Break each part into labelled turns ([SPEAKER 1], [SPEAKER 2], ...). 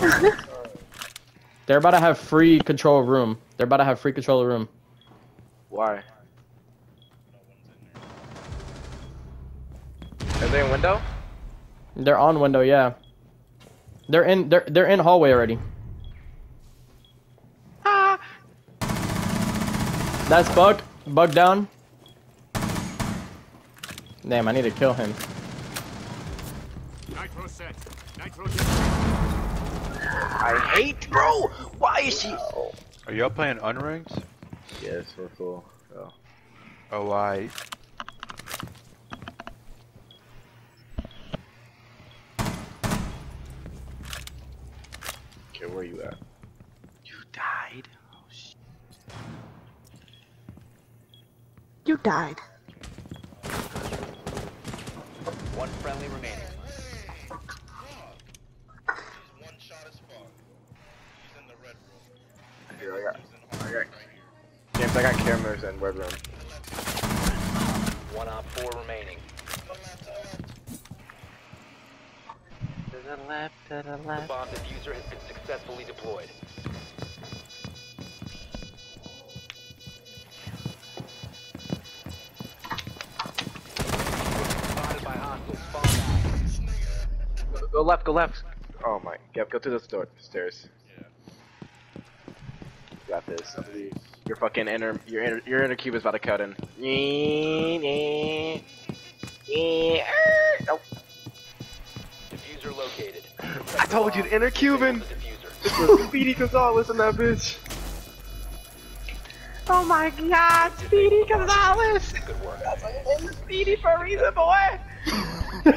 [SPEAKER 1] They're about to have free control of room. They're about to have free control of room.
[SPEAKER 2] Why? Are they in window?
[SPEAKER 1] They're on window, yeah. They're in they're they're in hallway already.
[SPEAKER 2] Ah!
[SPEAKER 1] That's bug. Bug down. Damn, I need to kill him.
[SPEAKER 3] Nitro set. Nitro
[SPEAKER 2] I hate, bro. Why is she?
[SPEAKER 4] Are y'all playing unranked?
[SPEAKER 2] Yes, we're cool. Oh.
[SPEAKER 4] Oh, why?
[SPEAKER 2] Okay, where are you at? You died. Oh shit.
[SPEAKER 5] You died.
[SPEAKER 6] One friendly remaining.
[SPEAKER 7] One shot as fuck. He's in the red room.
[SPEAKER 2] Here, I got.
[SPEAKER 7] He's in
[SPEAKER 2] I
[SPEAKER 7] hard
[SPEAKER 2] got.
[SPEAKER 7] right here.
[SPEAKER 2] James, I got cameras in red room.
[SPEAKER 6] One op four remaining.
[SPEAKER 2] To the left, to the left.
[SPEAKER 6] The
[SPEAKER 2] left.
[SPEAKER 6] bomb defuser has been successfully deployed. Spotted by hostiles. Fall back.
[SPEAKER 2] Go left, go left. Oh my. Yep, go through this door, stairs. Got this. Your fucking inner, your inner, your inner cube is about to cut in. Nope.
[SPEAKER 6] Defuser located.
[SPEAKER 2] I told you, the inner Cuban. This was Speedy Gonzalez in that bitch.
[SPEAKER 5] Oh my god, Speedy Gonzalez!
[SPEAKER 6] Good work.
[SPEAKER 5] Speedy for a reason, boy!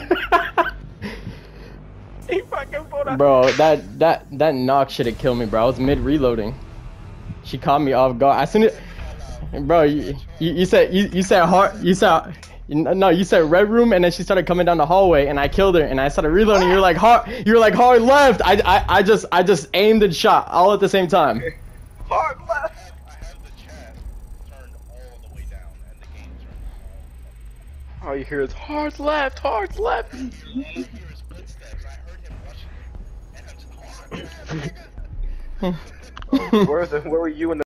[SPEAKER 5] he fucking pulled up.
[SPEAKER 1] Bro, that that that knock should have killed me, bro. I was mid reloading. She caught me off guard. I seen it, bro. You, you, you said you, you said hard. You said no. You said red room, and then she started coming down the hallway, and I killed her, and I started reloading. You're like hard. You're like hard left. I, I I just I just aimed and shot all at the same time.
[SPEAKER 2] Hard left.
[SPEAKER 7] I have the chat turned all the way down and the game turned
[SPEAKER 2] All you hear is hard left, hard left. where, the, where were you in the